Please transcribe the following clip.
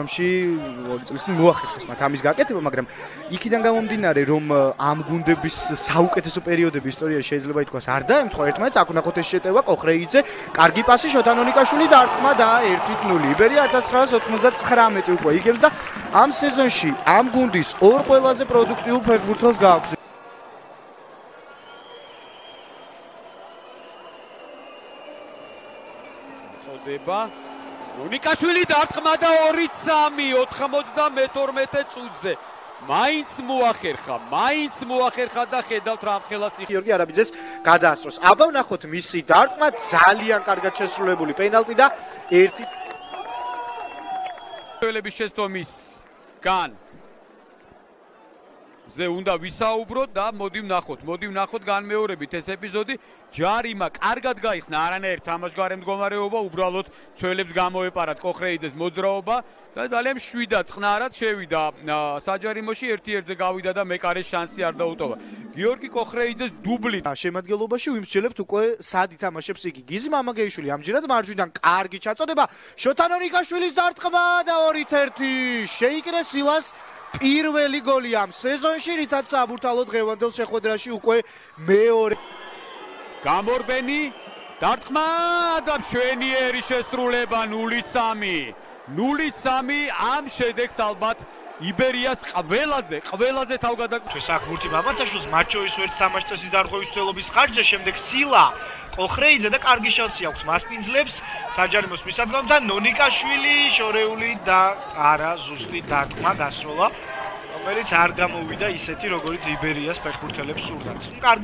რომში ორი წლის წინ მოახერხეს მათ ამის გაკეთება, მაგრამ იქიდან გამომდინარე, რომ ამ გუნდების საუკეთესო პერიოდები ისტორიაში შეიძლება ითქვას არ დაემთხვა ერთმანეთს, აქ ნახოთ ეს შეტევა კოხრეიძე, კარგი პასი შოთანონიკაშვილი დაარტყმა და 1-0 იბერია 1999 უკვე იგებს და ამ სეზონში ამ გუნდის ორ ყველაზე პროდუქტიულ ფეხბურთელს გააქვს. წოდება უნიკაშვილი დარტყმა და 2-3 92 წუთზე მაინც მოახერხა, მაინც მოახერხა და ხედავთ რა ხელას იხ გიორგი არაბიძეს გადაასწროს. აბა ვნახოთ მისი დარტყმა ძალიან კარგად შესრულებული პენალტი და ერთი ველების შეცდომის გან ზე უნდა ვისაუბროთ და მოდი ვნახოთ, მოდი ვნახოთ განმეორებით ეს ეპიზოდი. ჯარიმა კარგად გაიხსნა არანაირ თამაშგარე მდგომარეობა, უბრალოდ ცველებს გამოეპარათ კოხრეიძეს მოძრაობა და ძალიან შვიდა წყნარად შევიდა საჯარიმოში ერთ-ერთზე გავიდა და მეკარეს შანსი არ დაუტოვა. გიორგი კოხრეიძეს დუბლი შემადგენლობაში ვიმსჯელებთ უკვე სად ითამაშებს იგი. გიზი მამაგეიშვილი ამჯერად მარჯვიდან კარგი ჩაწოდება. შოთანონიკაშვილის დარტყმა და 2-1 შეიკრეს სილას პირველი გოლი ამ სეზონში, რითაც საბურთალო დღევანდელ შეხვედრაში უკვე მეორე გამორბენი დარტყმა და მშვენიერი შესრულება 0-3. 0-3 ამ შედეგს ალბათ იბერიას ყველაზე ყველაზე თავგადაკეთებს აქ მურთი მამაცაშვილს მაჩოვის ვერც თამაშწესის დარღვევის თელობის ხარჯზე შემდეგ სილა კოხრეიძე და კარგი შანსი აქვს მასპინძლებს საჯარიმოს მისადგომ და ნონიკაშვილი შორეული და არა ზუსტი დარტყმა დასროლა რომელიც არ გამოვიდა ისეთი როგორიც იბერიას ფეხბურთელებს სურდათ კარგი